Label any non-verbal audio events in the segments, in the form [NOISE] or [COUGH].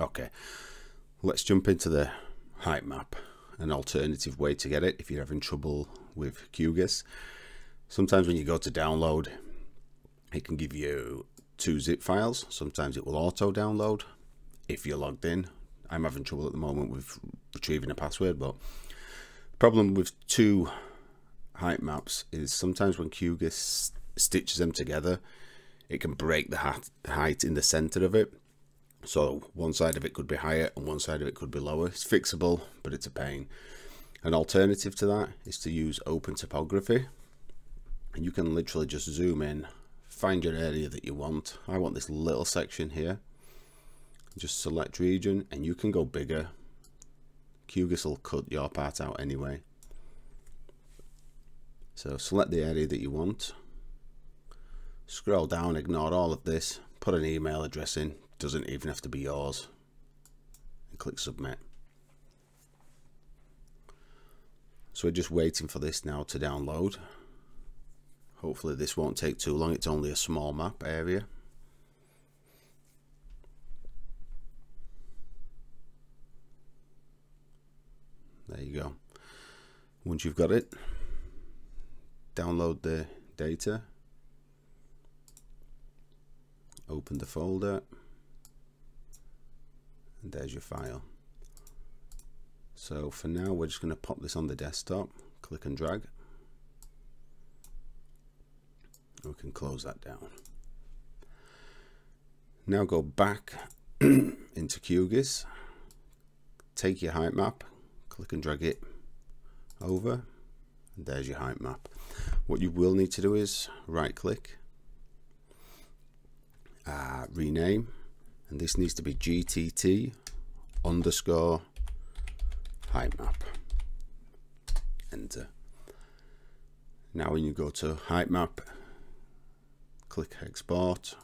Okay, let's jump into the height map. An alternative way to get it if you're having trouble with QGIS. Sometimes when you go to download, it can give you two zip files. Sometimes it will auto download if you're logged in. I'm having trouble at the moment with retrieving a password, but the problem with two height maps is sometimes when QGIS stitches them together, it can break the height in the center of it. So one side of it could be higher and one side of it could be lower. It's fixable, but it's a pain. An alternative to that is to use open topography. And you can literally just zoom in, find your area that you want. I want this little section here. Just select region and you can go bigger. QGIS will cut your part out anyway. So select the area that you want. Scroll down, ignore all of this, put an email address in, doesn't even have to be yours. And click submit. So we're just waiting for this now to download. Hopefully this won't take too long. It's only a small map area. There you go. Once you've got it download the data. Open the folder and there's your file. So for now we're just going to pop this on the desktop click and drag. We can close that down. Now go back [CLEARS THROAT] into QGIS take your height map click and drag it over and there's your height map. What you will need to do is right click uh, rename and this needs to be GTT underscore height map. Enter. Now when you go to height map click export.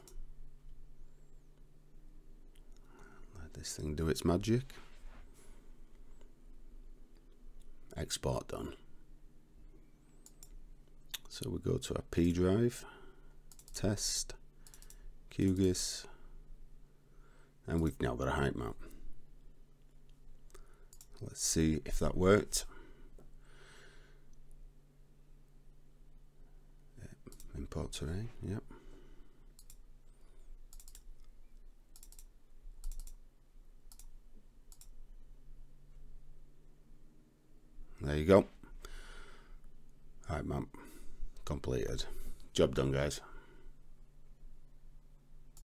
Let this thing do its magic. Export done. So we go to our P drive test QGIS and we've now got a height map. Let's see if that worked. Import terrain eh? yep. There you go. Height map completed. Job done guys